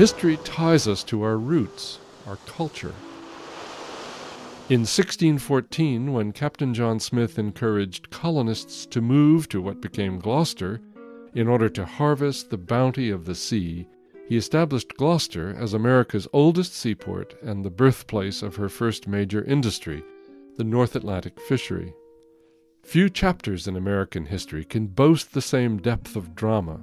History ties us to our roots, our culture. In 1614, when Captain John Smith encouraged colonists to move to what became Gloucester in order to harvest the bounty of the sea, he established Gloucester as America's oldest seaport and the birthplace of her first major industry, the North Atlantic fishery. Few chapters in American history can boast the same depth of drama.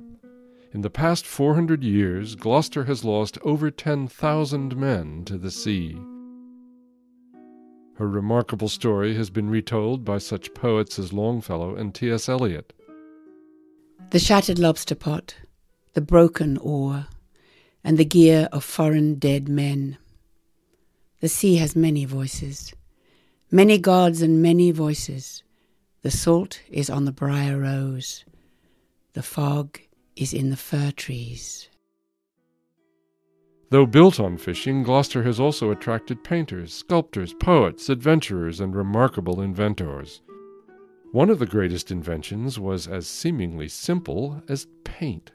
In the past 400 years, Gloucester has lost over 10,000 men to the sea. Her remarkable story has been retold by such poets as Longfellow and T.S. Eliot. The shattered lobster pot, the broken oar, and the gear of foreign dead men. The sea has many voices, many gods and many voices. The salt is on the briar rose, the fog is in the fir trees. Though built on fishing, Gloucester has also attracted painters, sculptors, poets, adventurers, and remarkable inventors. One of the greatest inventions was as seemingly simple as paint.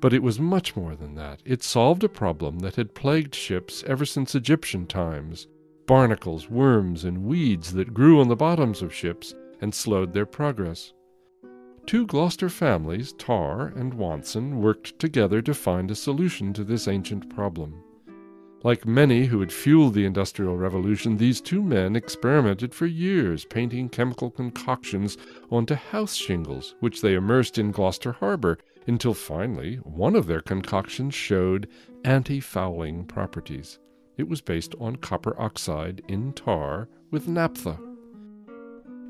But it was much more than that. It solved a problem that had plagued ships ever since Egyptian times barnacles, worms, and weeds that grew on the bottoms of ships and slowed their progress. Two Gloucester families, Tarr and Wonson, worked together to find a solution to this ancient problem. Like many who had fueled the Industrial Revolution, these two men experimented for years painting chemical concoctions onto house shingles, which they immersed in Gloucester Harbor, until finally one of their concoctions showed anti fouling properties. It was based on copper oxide in tar with naphtha.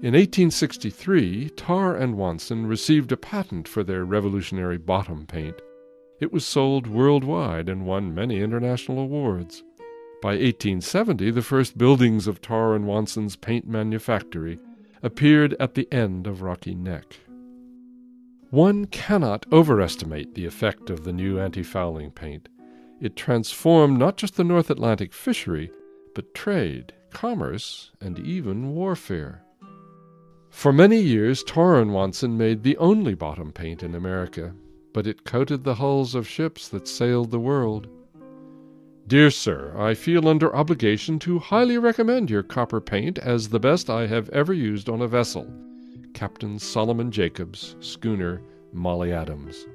In 1863, Tarr and Wonson received a patent for their revolutionary bottom paint. It was sold worldwide and won many international awards. By 1870, the first buildings of Tarr and Wonson's paint manufactory appeared at the end of Rocky Neck. One cannot overestimate the effect of the new anti fouling paint. It transformed not just the North Atlantic fishery, but trade, commerce, and even warfare. For many years, Tarr and Wonson made the only bottom paint in America, but it coated the hulls of ships that sailed the world. Dear Sir, I feel under obligation to highly recommend your copper paint as the best I have ever used on a vessel. Captain Solomon Jacobs, schooner Molly Adams.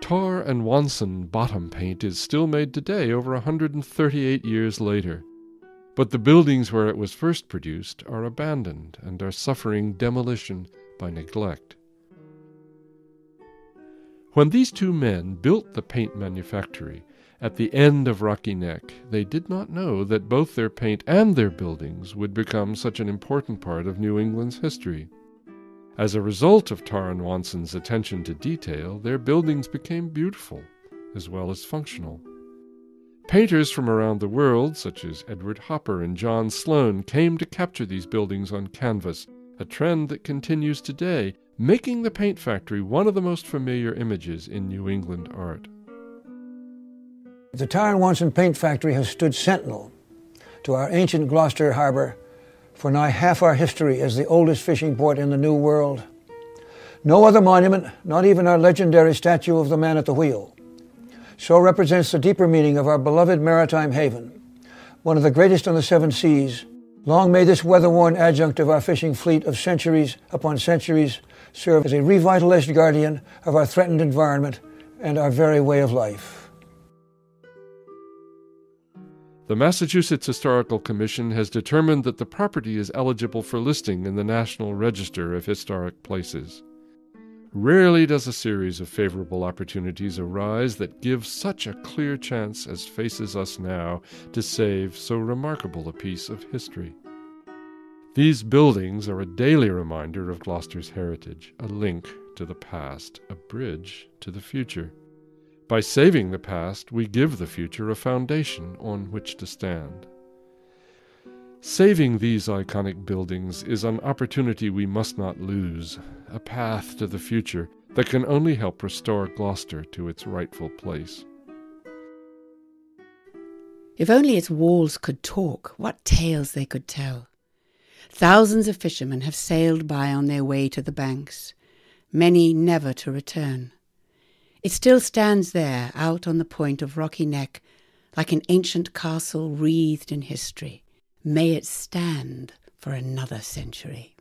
Tarr and Wonson bottom paint is still made today over a 138 years later. But the buildings where it was first produced are abandoned and are suffering demolition by neglect. When these two men built the paint manufactory at the end of Rocky Neck, they did not know that both their paint and their buildings would become such an important part of New England's history. As a result of Tarr and Wonson's attention to detail, their buildings became beautiful as well as functional. Painters from around the world, such as Edward Hopper and John Sloan, came to capture these buildings on canvas, a trend that continues today, making the paint factory one of the most familiar images in New England art. The and Wonson Paint Factory has stood sentinel to our ancient Gloucester harbor for nigh half our history as the oldest fishing port in the New World. No other monument, not even our legendary statue of the man at the wheel, so represents the deeper meaning of our beloved maritime haven, one of the greatest on the seven seas. Long may this weather-worn adjunct of our fishing fleet of centuries upon centuries serve as a revitalized guardian of our threatened environment and our very way of life. The Massachusetts Historical Commission has determined that the property is eligible for listing in the National Register of Historic Places. Rarely does a series of favorable opportunities arise that give such a clear chance as faces us now to save so remarkable a piece of history. These buildings are a daily reminder of Gloucester's heritage, a link to the past, a bridge to the future. By saving the past, we give the future a foundation on which to stand. Saving these iconic buildings is an opportunity we must not lose, a path to the future that can only help restore Gloucester to its rightful place. If only its walls could talk, what tales they could tell. Thousands of fishermen have sailed by on their way to the banks, many never to return. It still stands there, out on the point of Rocky Neck, like an ancient castle wreathed in history. May it stand for another century.